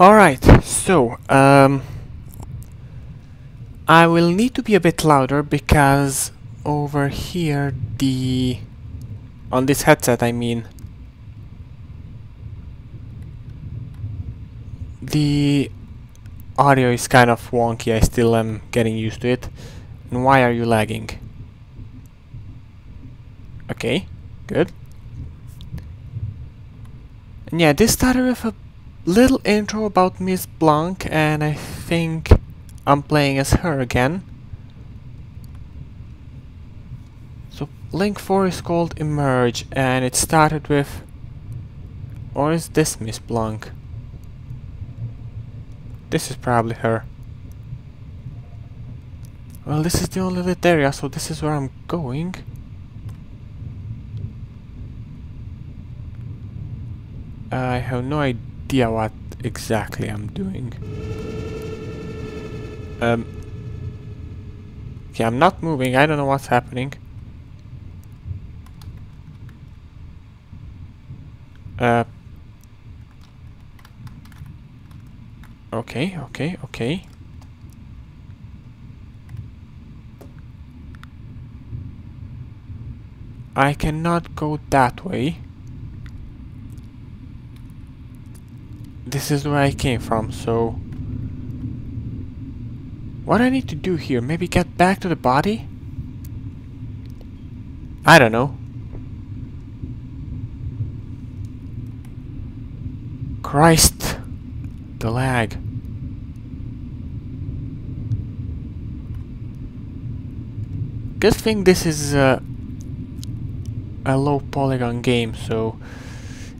Alright, so, um, I will need to be a bit louder because over here the... on this headset I mean the audio is kind of wonky, I still am getting used to it. And why are you lagging? Okay, good. And yeah, this started with a little intro about Miss Blanc, and I think I'm playing as her again. So Link 4 is called Emerge, and it started with... Or is this Miss Blanc? This is probably her. Well, this is the only lit area, so this is where I'm going. I have no idea what exactly I'm doing. Um. Okay, I'm not moving. I don't know what's happening. Uh. Okay, okay, okay. I cannot go that way. This is where I came from, so... What I need to do here? Maybe get back to the body? I don't know. Christ! The lag. Good thing this is a low polygon game, so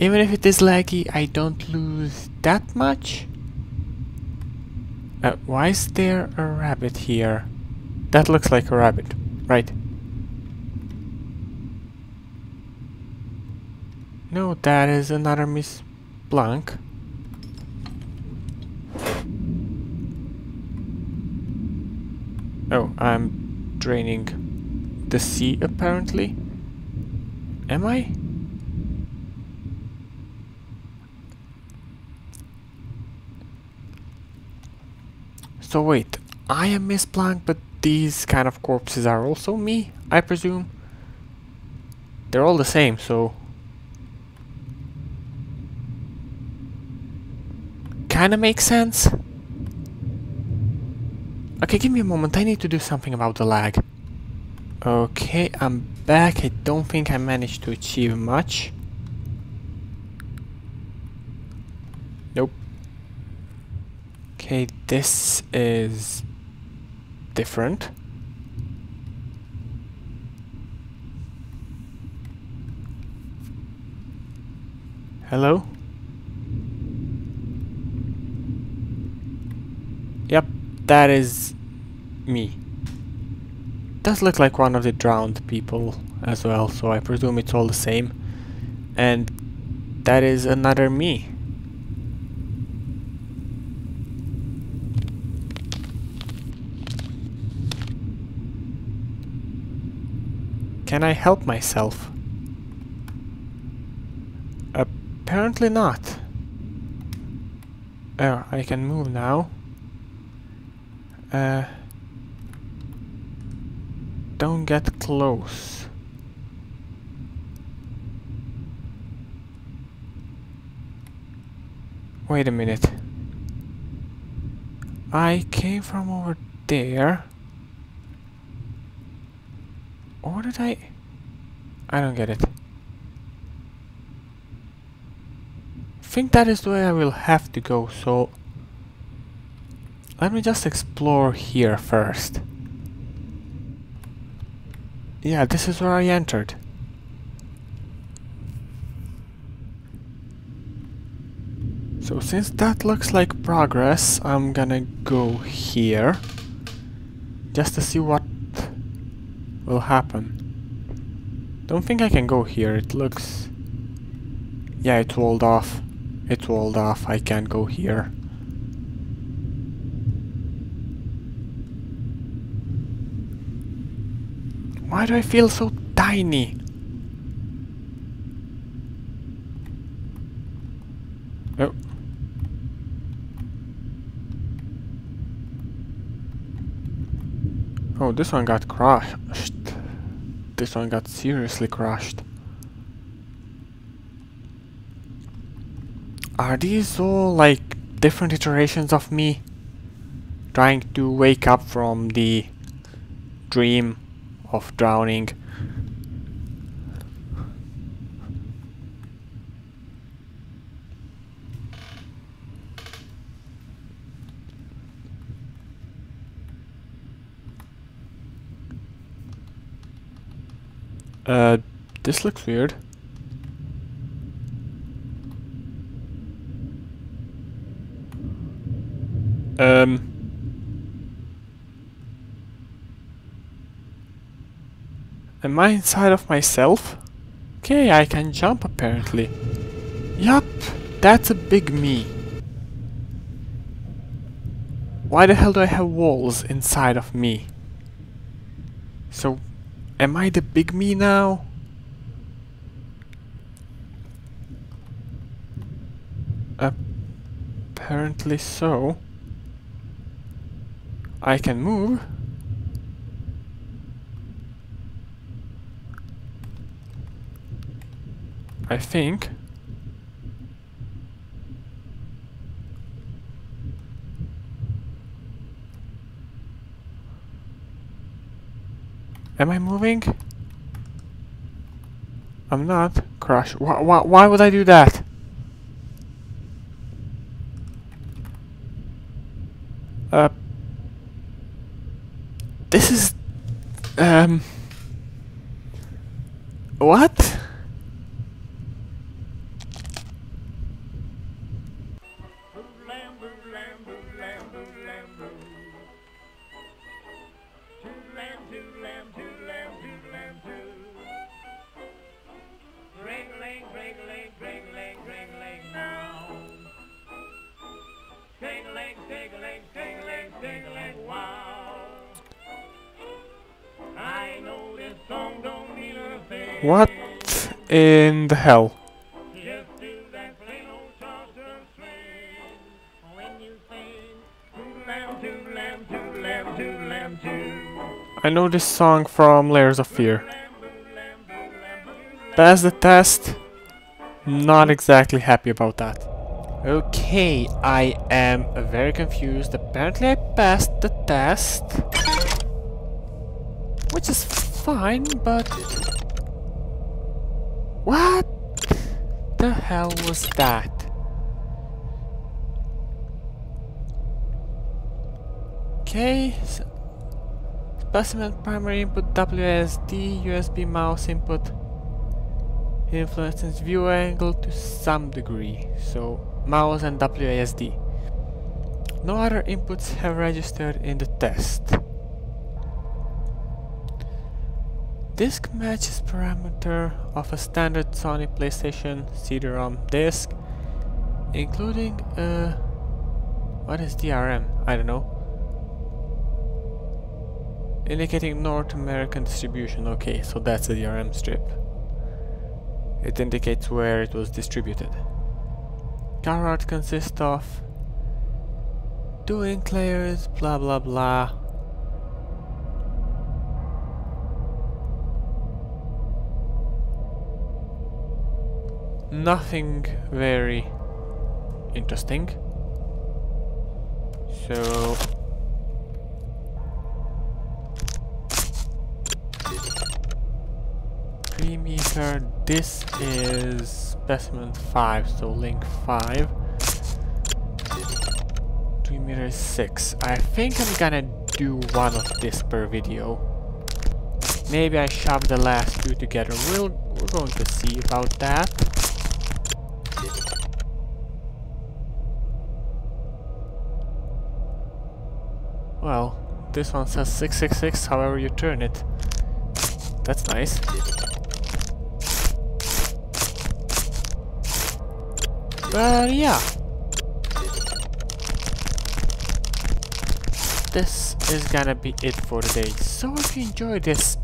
even if it is laggy, I don't lose that much. Uh, why is there a rabbit here? That looks like a rabbit, right? No, that is another Miss Blanc. Oh, I'm draining the sea apparently. Am I? So wait, I am Miss Blanc, but these kind of corpses are also me, I presume? They're all the same, so... Kinda makes sense? Okay, give me a moment. I need to do something about the lag. Okay, I'm back. I don't think I managed to achieve much. Nope. Okay, this is different. Hello? Yep, that is me. Does look like one of the drowned people as well, so I presume it's all the same. And that is another me. Can I help myself? Apparently not. Oh, I can move now. Uh, don't get close. Wait a minute. I came from over there. Or did I... I don't get it. I think that is the way I will have to go, so... Let me just explore here first. Yeah, this is where I entered. So since that looks like progress, I'm gonna go here. Just to see what will happen. Don't think I can go here, it looks... Yeah, it walled off. It walled off, I can't go here. Why do I feel so tiny? Oh. This one got crushed. This one got seriously crushed. Are these all like different iterations of me trying to wake up from the dream of drowning? Uh, this looks weird. Um. Am I inside of myself? Okay, I can jump apparently. Yup, that's a big me. Why the hell do I have walls inside of me? So, am I the big me now? Apparently so. I can move. I think. Am I moving? I'm not. Crash. Why, why, why would I do that? Uh, this is... Um... What? What in the hell? I know this song from Layers of Fear. Pass the test. Not exactly happy about that. Okay, I am very confused. Apparently I passed the test. Which is fine, but... What the hell was that? Okay, so specimen primary input WSD, USB mouse input influences view angle to some degree, so mouse and WASD. No other inputs have registered in the test. Disk matches parameter of a standard Sony PlayStation CD-ROM disc, including a... what is DRM? I don't know. Indicating North American distribution. Okay, so that's a DRM strip. It indicates where it was distributed. Car art consists of two ink layers, blah blah blah. Nothing very interesting. So Three meter. This is specimen 5, so link 5. 3 meter 6. I think I'm gonna do one of this per video. Maybe I shove the last two together. We'll, we're going to see about that. Well, this one says 666, however you turn it. That's nice. But yeah. This is gonna be it for today. So if you enjoyed this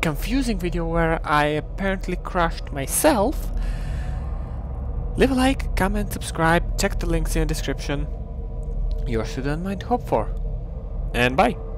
confusing video where I apparently crushed myself, leave a like, comment, subscribe, check the links in the description. Your student might hope for. And bye!